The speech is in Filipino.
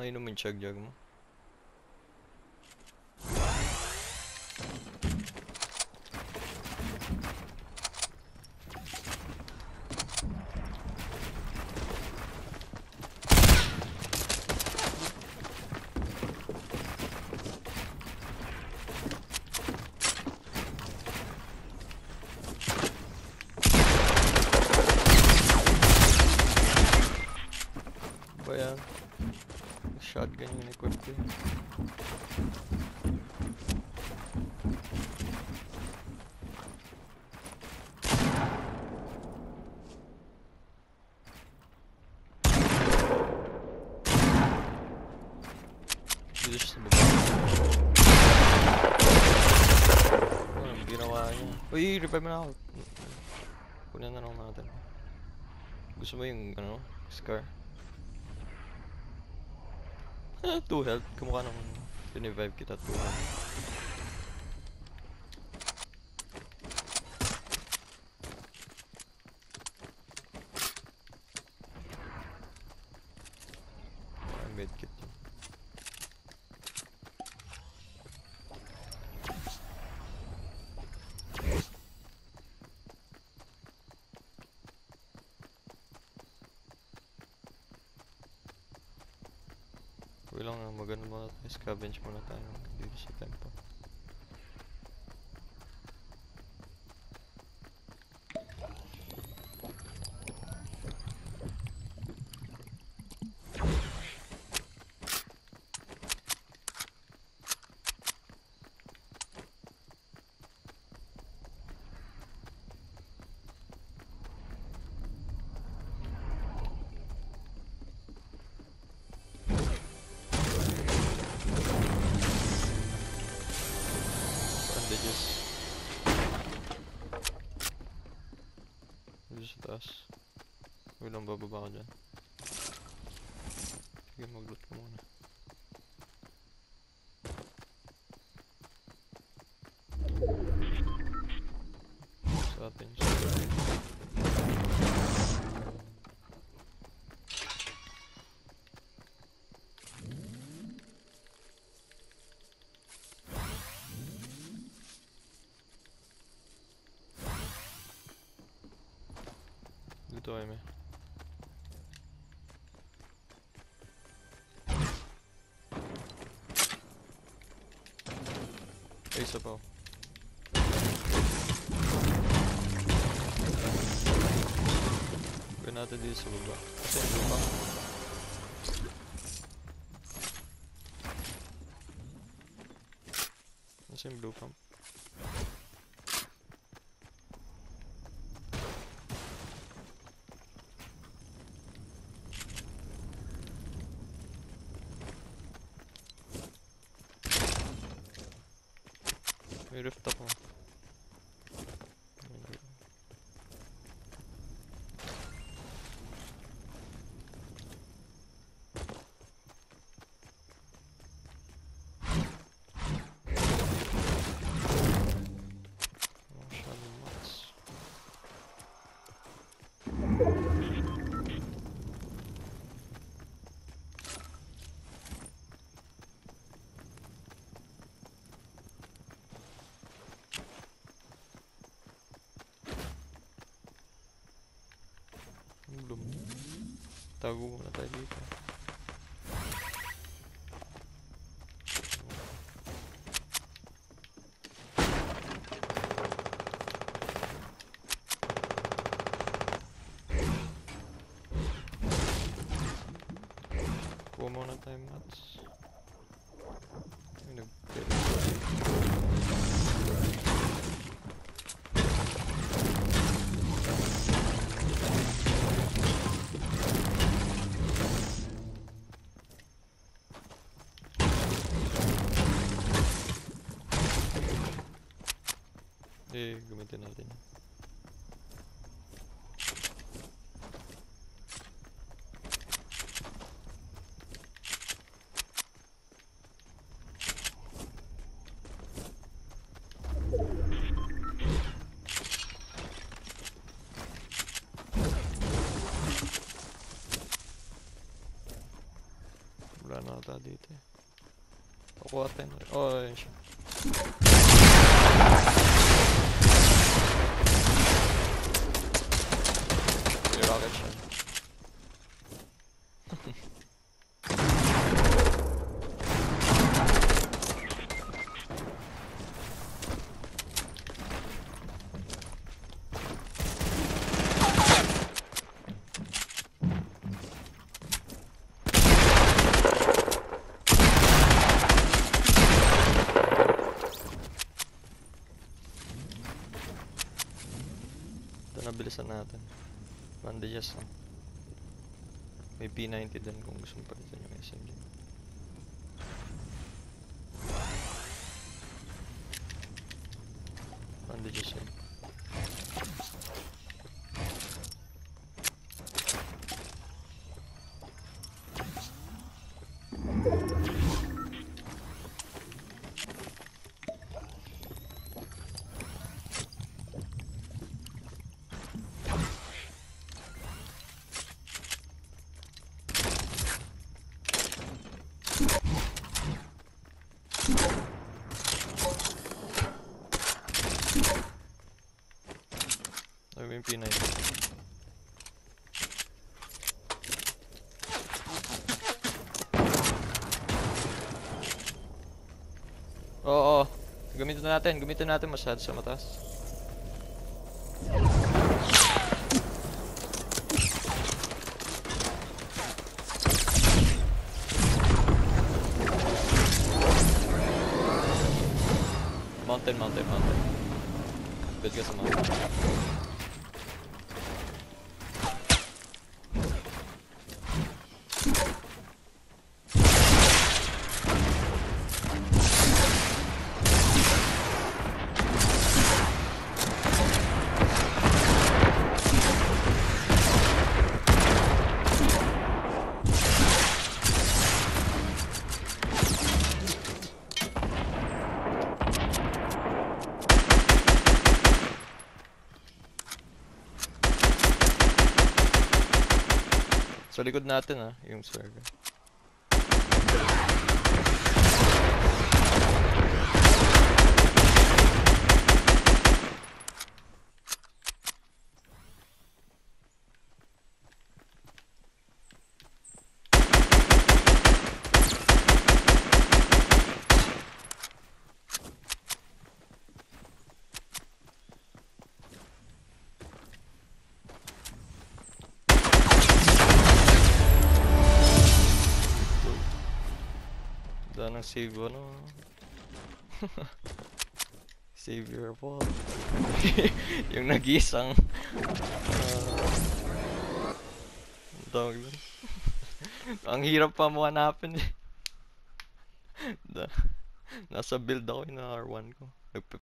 No in un minchak giacomo Bayağı. Shotgun yung equip ko eh. Dito siya sa baba. Ano niya? Uy, revive na ako. Kunin na lang natin. Gusto mo yung ano, scar? Ah, 2 health. Kumukha nung pinivive kita 2 health. Ah, medkit yun. Wala lang na magano tayo. Scavenge muna tayo dito sa temple. Taas. Wala lang bababa ka dyan. Sige, mag-loot ka muna. Sa atin siya. däume. Acerbau. Granada de Acerbau. Acerbau. Dat is een blue pump. Rooftop mu? Thank you. Tago muna tayo dito. Kuha muna tayo mats. May nag- Eh, gamitin natin. wala na ata dito eh. Kukuha tayo. Oh, ayun siya. May rocket siya. Ito nabilisan natin. Bandages lang. May P90 din kung gusto mo palitan yung SMG. Bandages yun. Ay, may P90. Oo. Gamitin natin, gamitin natin masyado sa mataas. Mountain, mountain, mountain. Ka sa mountain. Sa likod natin ah, yung server. Ng save ano. save your wall. yung nag-iisang uh, dun. Ang hirap pa mo hanapin eh. Nasa build ako yung R1 ko.